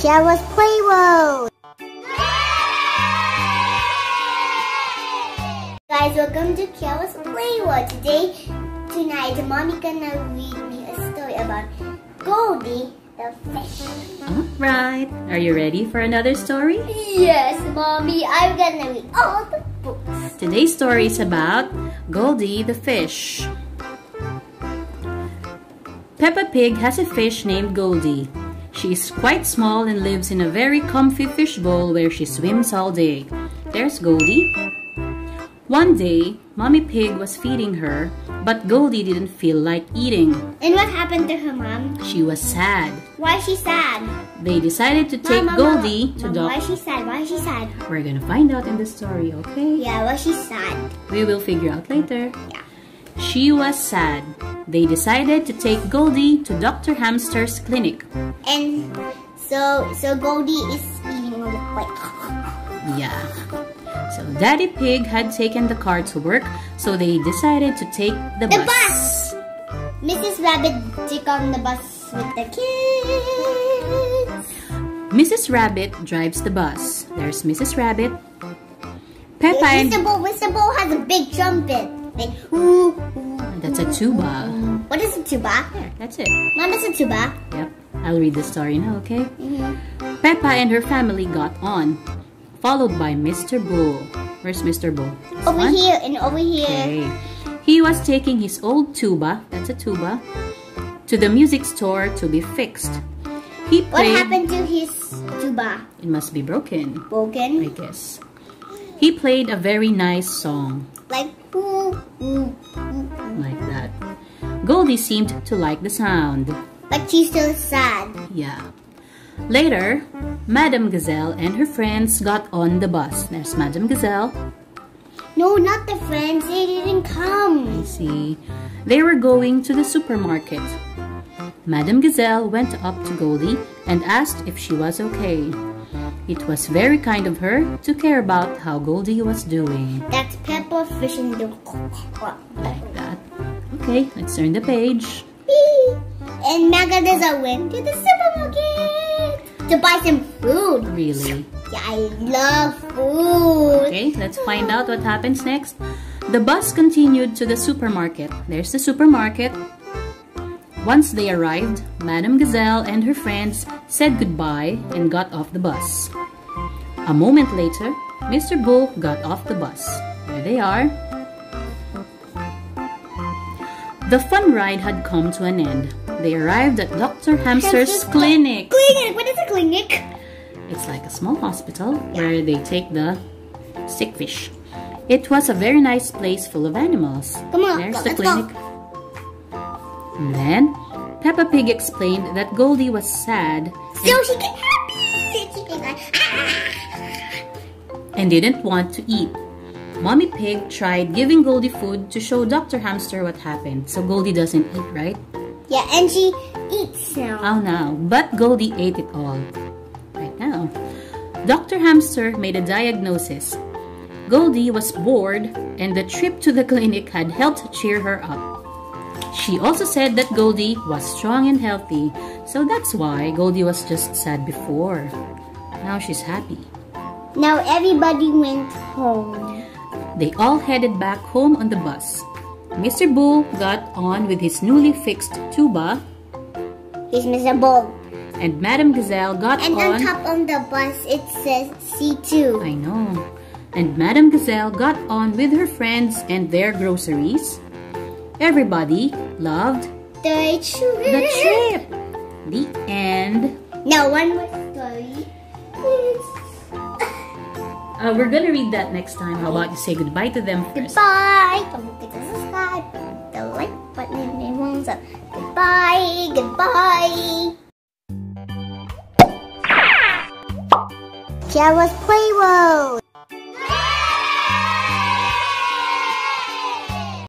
World! Guys, welcome to Ciara's Play World. Today, tonight, mommy gonna read me a story about Goldie the fish. Alright, are you ready for another story? Yes, mommy, I'm gonna read all the books. Today's story is about Goldie the fish. Peppa Pig has a fish named Goldie. She is quite small and lives in a very comfy fish bowl where she swims all day. There's Goldie. One day, Mommy Pig was feeding her, but Goldie didn't feel like eating. And what happened to her, Mom? She was sad. Why is she sad? They decided to take Goldie Mom, to doc. Why is she sad? Why is she sad? We're gonna find out in the story, okay? Yeah, why is she sad? We will figure out later. Yeah. She was sad. They decided to take Goldie to Dr. Hamster's clinic. And so, so Goldie is eating like. Yeah. So Daddy Pig had taken the car to work, so they decided to take the, bus The bus! Mrs. Rabbit took on the bus with the kids. Mrs. Rabbit drives the bus. There's Mrs. Rabbit. Peppa and... Mr. Bull, Mr. Has a big trumpet. Ooh, ooh. That's a tuba. What is a tuba? There, that's it. Mom, is a tuba? Yep. I'll read the story now, okay? Mm-hmm. Peppa and her family got on, followed by Mr. Bull. Where's Mr. Bull? This Over one? here and over here. Okay. He was taking his old tuba, that's a tuba, to the music store to be fixed. He played, What happened to his tuba? It must be broken, Broken? I guess. He played a very nice song, Like, like that. Goldie seemed to like the sound. But she's still sad. Yeah. Later, Madame Gazelle and her friends got on the bus. There's Madame Gazelle. No, not the friends. They didn't come. I See, they were going to the supermarket. Madame Gazelle went up to Goldie and asked if she was okay. It was very kind of her to care about how Goldie was doing. That's Peppa Fish and the... Like that. Okay, let's turn the page. And Megadeza went to the supermarket to buy some food. Really? Yeah, I love food. Okay, let's find out what happens next. The bus continued to the supermarket. There's the supermarket. Once they arrived, Madame Gazelle and her friends said goodbye and got off the bus. A moment later, Mr. Bull got off the bus. There they are. The fun ride had come to an end. They arrived at Dr. Hamster's clinic. Clinic. What is a clinic? It's like a small hospital where they take the sick fish. It was a very nice place full of animals. Come on, There's go- the let's go. clinic. And then Peppa Pig explained that Goldie was sad So she get and didn't want to eat. Mommy Pig tried giving Goldie food to show Dr. Hamster what happened. So Goldie doesn't eat, right? Yeah, and she eats now. Oh no, but Goldie ate it all. Right now. Dr. Hamster made a diagnosis. Goldie was bored and the trip to the clinic had helped cheer her up. She also said that Goldie was strong and healthy, so that's why Goldie was just sad before. Now she's happy. Now everybody went home. They all headed back home on the bus. Mr. Bull got on with his newly fixed tuba, Here's Mr. Bull. and Madame Gazelle got And on And on. top of the bus, it says C2. I know. And Madame Gazelle got on with her friends and their groceries. Everybody loved The trip. the trip. The end. Now one more Uh, we're gonna read that next time. How about you say goodbye to them first? Goodbye. Don't forget to subscribe. The like button and thumbs up. Goodbye. Goodbye. Ciara's Play World.